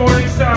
morning sir.